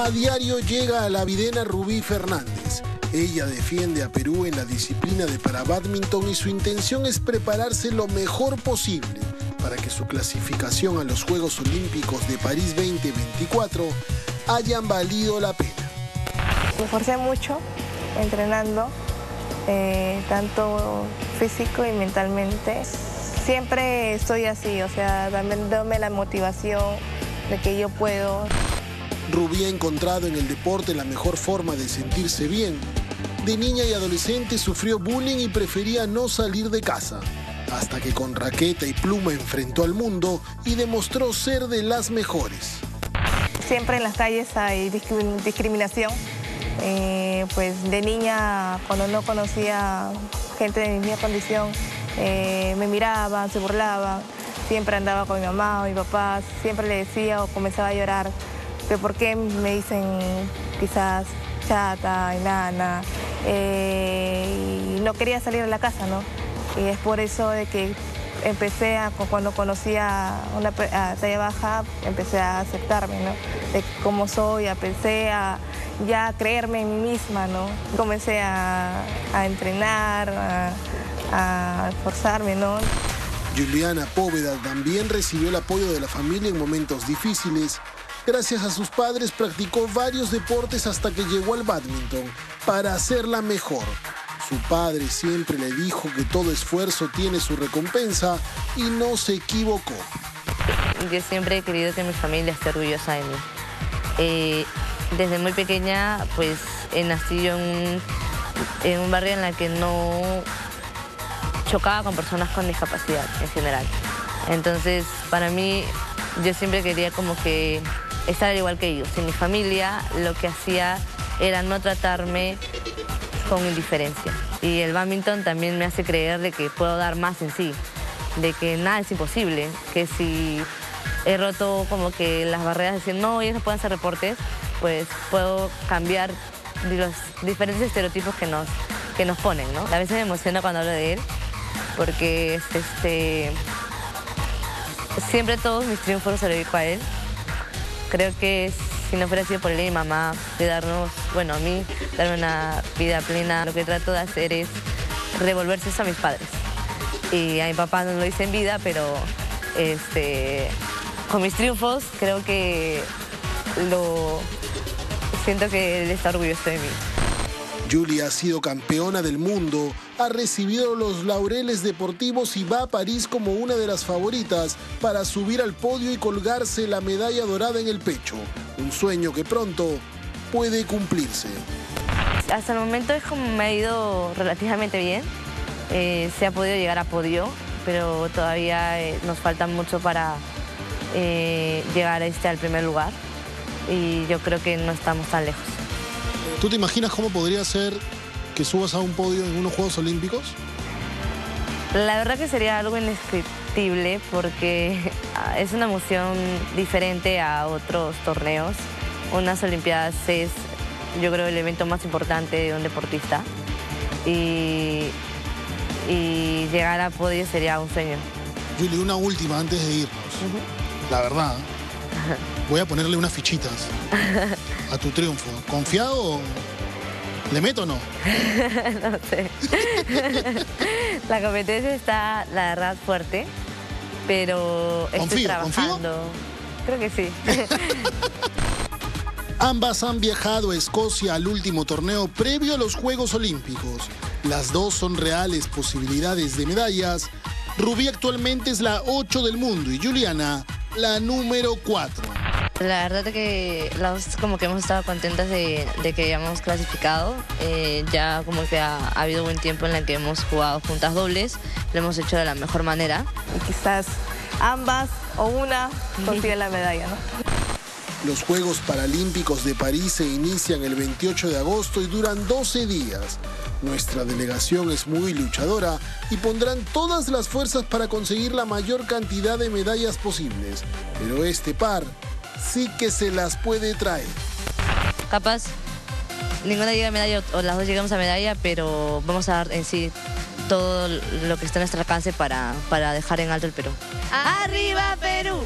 A diario llega a la videna Rubí Fernández. Ella defiende a Perú en la disciplina de para badminton y su intención es prepararse lo mejor posible para que su clasificación a los Juegos Olímpicos de París 2024 hayan valido la pena. Me esforcé mucho entrenando, eh, tanto físico y mentalmente. Siempre estoy así, o sea, también dame la motivación de que yo puedo. Rubí ha encontrado en el deporte la mejor forma de sentirse bien. De niña y adolescente sufrió bullying y prefería no salir de casa, hasta que con raqueta y pluma enfrentó al mundo y demostró ser de las mejores. Siempre en las calles hay discriminación. Eh, pues de niña, cuando no conocía gente de mi misma condición, eh, me miraban, se burlaban. Siempre andaba con mi mamá o mi papá, siempre le decía o comenzaba a llorar. Pero ¿por qué me dicen quizás chata, enana? Eh, y no quería salir de la casa, ¿no? Y es por eso de que empecé a, cuando conocí a una talla baja, empecé a aceptarme, ¿no? De cómo soy, empecé a ya creerme en mí misma, ¿no? Comencé a, entrenar, a, a esforzarme, ¿no? Juliana Póveda también recibió el apoyo de la familia en momentos difíciles. Gracias a sus padres practicó varios deportes hasta que llegó al badminton para hacerla mejor. Su padre siempre le dijo que todo esfuerzo tiene su recompensa y no se equivocó. Yo siempre he querido que mi familia esté orgullosa de mí. Eh, desde muy pequeña, pues he nacido en en un barrio en el que no chocaba con personas con discapacidad en general. Entonces, para mí, yo siempre quería como que estar igual que ellos. En mi familia lo que hacía era no tratarme con indiferencia. Y el badminton también me hace creer de que puedo dar más en sí, de que nada es imposible, que si he roto como que las barreras de decir no, ellos no pueden hacer reportes, pues puedo cambiar los diferentes estereotipos que nos, que nos ponen, ¿no? A veces me emociona cuando hablo de él, porque este, siempre todos mis triunfos se los dedico a él. Creo que si no fuera sido por él y mi mamá, de darnos, bueno, a mí, darme una vida plena, lo que trato de hacer es revolverse a mis padres. Y a mi papá no lo hice en vida, pero este, con mis triunfos creo que lo siento que él está orgulloso de mí. Julia ha sido campeona del mundo, ha recibido los laureles deportivos y va a París como una de las favoritas para subir al podio y colgarse la medalla dorada en el pecho. Un sueño que pronto puede cumplirse. Hasta el momento es como me ha ido relativamente bien. Eh, se ha podido llegar a podio, pero todavía eh, nos falta mucho para eh, llegar este al primer lugar. Y yo creo que no estamos tan lejos. ¿Tú te imaginas cómo podría ser que subas a un podio en unos Juegos Olímpicos? La verdad que sería algo indescriptible porque es una emoción diferente a otros torneos. Unas Olimpiadas es, yo creo, el evento más importante de un deportista. Y, y llegar a podio sería un sueño. Julie, una última antes de irnos. La verdad, voy a ponerle unas fichitas a tu triunfo. ¿Confiado? ¿Le meto o no? no sé. la competencia está, la verdad, fuerte, pero estoy Confío, trabajando. Creo que sí. Ambas han viajado a Escocia al último torneo previo a los Juegos Olímpicos. Las dos son reales posibilidades de medallas. Rubí actualmente es la 8 del mundo y Juliana la número 4. La verdad es que las dos como que hemos estado contentas de, de que hayamos clasificado. Eh, ya como que ha, ha, habido buen tiempo en el que hemos jugado juntas dobles. Lo hemos hecho de la mejor manera. Y quizás ambas o una consiguen la medalla, ¿no? Los Juegos Paralímpicos de París se inician el 28 de agosto y duran 12 días. Nuestra delegación es muy luchadora y pondrán todas las fuerzas para conseguir la mayor cantidad de medallas posibles. Pero este par sí que se las puede traer. Capaz, ninguna llega a medalla o las dos llegamos a medalla, pero vamos a dar en sí todo lo que está a nuestro alcance para, para dejar en alto el Perú. ¡Arriba Perú!